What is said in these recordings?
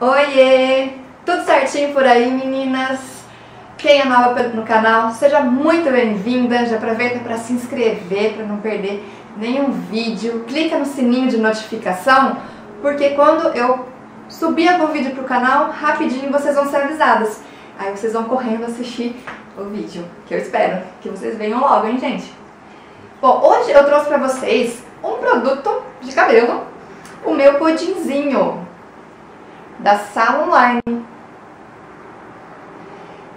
Oiê! Tudo certinho por aí, meninas? Quem é nova no canal, seja muito bem-vinda. Já aproveita para se inscrever para não perder nenhum vídeo. Clica no sininho de notificação, porque quando eu subir algum vídeo pro canal, rapidinho vocês vão ser avisadas. Aí vocês vão correndo assistir o vídeo, que eu espero que vocês venham logo, hein, gente? Bom, hoje eu trouxe para vocês um produto de cabelo, o meu pudinzinho da Sala Online.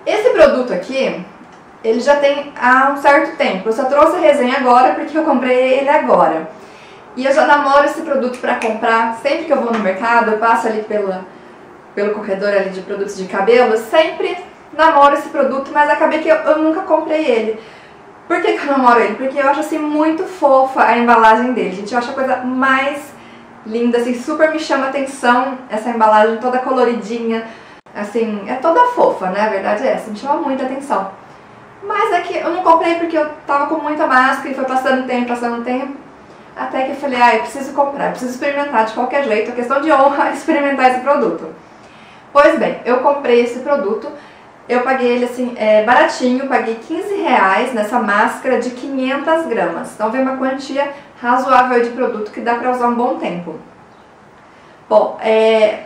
Esse produto aqui, ele já tem há um certo tempo. Eu só trouxe a resenha agora porque eu comprei ele agora. E eu já namoro esse produto para comprar. Sempre que eu vou no mercado, eu passo ali pela, pelo corredor ali de produtos de cabelo, sempre namoro esse produto, mas acabei que eu, eu nunca comprei ele. Por que, que eu namoro ele? Porque eu acho assim muito fofa a embalagem dele, gente. Eu acho a coisa mais linda, assim, super me chama atenção essa embalagem toda coloridinha, assim, é toda fofa, né? A verdade é essa, me chama muita atenção. Mas é que eu não comprei porque eu tava com muita máscara e foi passando tempo, passando tempo, até que eu falei, ah, eu preciso comprar, eu preciso experimentar de qualquer jeito, é questão de honra experimentar esse produto. Pois bem, eu comprei esse produto, eu paguei ele assim, é, baratinho, paguei 15 reais nessa máscara de 500 gramas. Então vem uma quantia razoável de produto que dá para usar um bom tempo. Bom, é,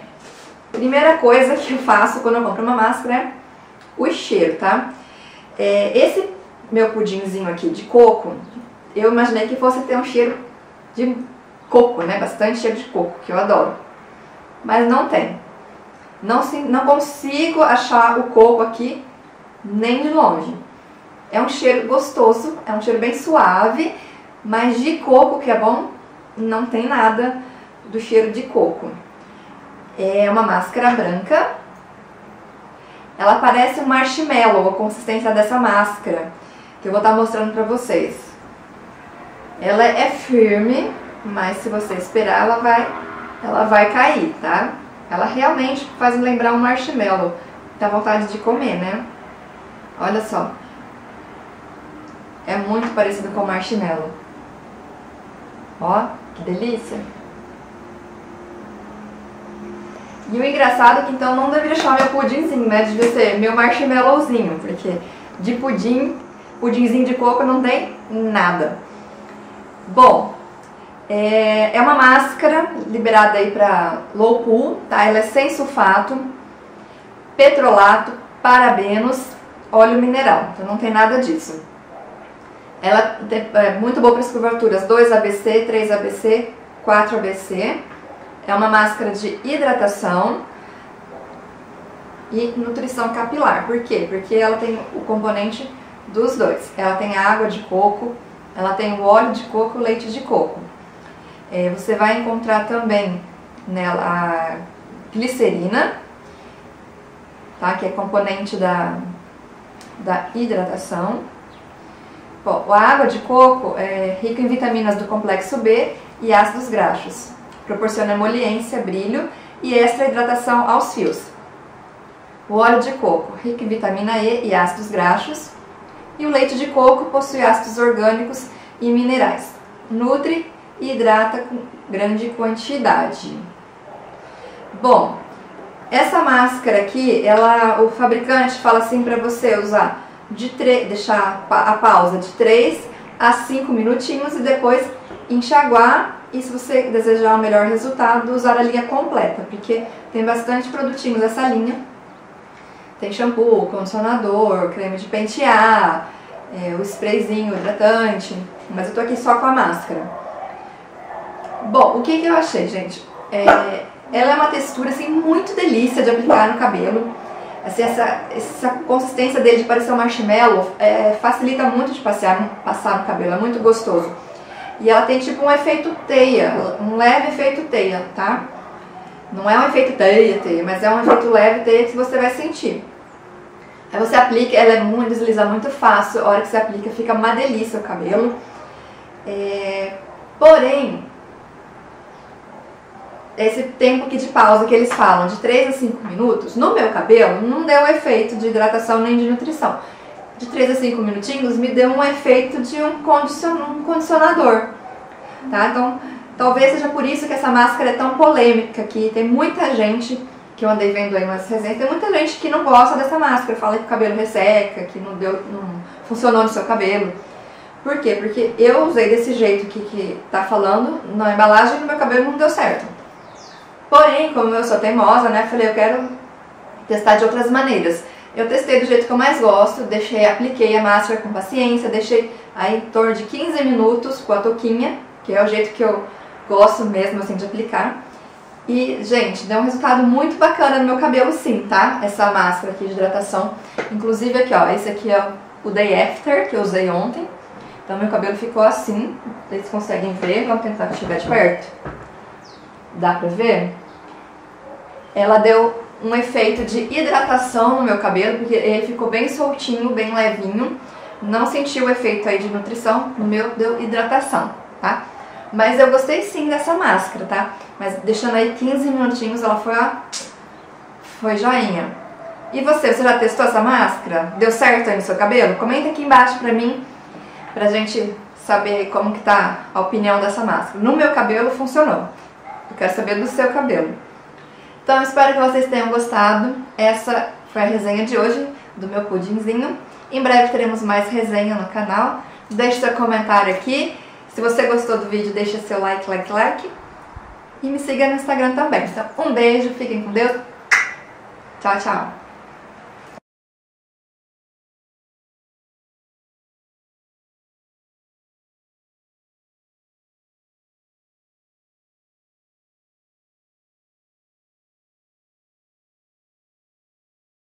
primeira coisa que eu faço quando eu compro uma máscara é o cheiro, tá? É, esse meu pudinzinho aqui de coco, eu imaginei que fosse ter um cheiro de coco, né? Bastante cheiro de coco, que eu adoro. Mas não tem. Não, não consigo achar o coco aqui nem de longe. É um cheiro gostoso, é um cheiro bem suave, mas de coco, que é bom, não tem nada do cheiro de coco. É uma máscara branca. Ela parece um marshmallow, a consistência dessa máscara, que eu vou estar mostrando pra vocês. Ela é firme, mas se você esperar, ela vai, ela vai cair, tá? Ela realmente faz lembrar um marshmallow. Dá vontade de comer, né? Olha só. É muito parecido com marshmallow. Ó, que delícia. E o engraçado é que então não deveria chamar meu pudimzinho, né? Devia ser meu marshmallowzinho, porque de pudim, pudimzinho de coco não tem nada. Bom, é, é uma máscara liberada aí para low pool, tá? Ela é sem sulfato, petrolato, parabenos, óleo mineral, então não tem nada disso. Ela é muito boa para as curvaturas 2 ABC, 3 ABC, 4 ABC. É uma máscara de hidratação e nutrição capilar. Por quê? Porque ela tem o componente dos dois. Ela tem água de coco, ela tem o óleo de coco o leite de coco. É, você vai encontrar também nela a glicerina, tá? que é componente da, da hidratação. Bom, a água de coco é rica em vitaminas do complexo B e ácidos graxos. Proporciona emoliência, brilho e extra hidratação aos fios. O óleo de coco, rico em vitamina E e ácidos graxos. E o leite de coco possui ácidos orgânicos e minerais. Nutre hidrata com grande quantidade. Bom, essa máscara aqui, ela, o fabricante fala assim para você usar de deixar a pausa de 3 a 5 minutinhos e depois enxaguar e se você desejar um melhor resultado, usar a linha completa, porque tem bastante produtinhos essa linha. Tem shampoo, condicionador, creme de pentear, é, o sprayzinho hidratante, mas eu tô aqui só com a máscara. Bom, o que, que eu achei, gente? É, ela é uma textura assim, muito delícia de aplicar no cabelo. Assim, essa, essa consistência dele de parecer um marshmallow é, facilita muito de passear, passar no cabelo, é muito gostoso. E ela tem tipo um efeito teia, um leve efeito teia, tá? Não é um efeito teia, teia, mas é um efeito leve teia que você vai sentir. Aí você aplica, ela é muito, desliza muito fácil, a hora que você aplica fica uma delícia o cabelo. É, porém, esse tempo aqui de pausa que eles falam, de 3 a 5 minutos, no meu cabelo não deu efeito de hidratação nem de nutrição. De 3 a 5 minutinhos me deu um efeito de um, um condicionador. Tá? Então, talvez seja por isso que essa máscara é tão polêmica, que tem muita gente que eu andei vendo aí umas resenhas, tem muita gente que não gosta dessa máscara, fala que o cabelo resseca, que não, deu, não funcionou no seu cabelo. Por quê? Porque eu usei desse jeito que, que tá falando na embalagem e no meu cabelo não deu certo. Porém, como eu sou teimosa, né, falei, eu quero testar de outras maneiras. Eu testei do jeito que eu mais gosto, deixei, apliquei a máscara com paciência, deixei aí em torno de 15 minutos com a touquinha, que é o jeito que eu gosto mesmo assim de aplicar. E, gente, deu um resultado muito bacana no meu cabelo sim, tá? Essa máscara aqui de hidratação. Inclusive aqui, ó, esse aqui é o Day After, que eu usei ontem. Então meu cabelo ficou assim, vocês conseguem ver, vamos tentar que estiver de perto. Dá pra ver? Ela deu um efeito de hidratação no meu cabelo, porque ele ficou bem soltinho, bem levinho. Não senti o efeito aí de nutrição, no meu deu hidratação, tá? Mas eu gostei sim dessa máscara, tá? Mas deixando aí 15 minutinhos, ela foi, ó, foi joinha. E você, você já testou essa máscara? Deu certo aí no seu cabelo? Comenta aqui embaixo pra mim, pra gente saber como que tá a opinião dessa máscara. No meu cabelo funcionou. Eu quero saber do seu cabelo. Então, espero que vocês tenham gostado. Essa foi a resenha de hoje do meu pudinzinho. Em breve teremos mais resenha no canal. Deixe seu comentário aqui. Se você gostou do vídeo, deixa seu like, like, like. E me siga no Instagram também. Então, um beijo, fiquem com Deus. Tchau, tchau.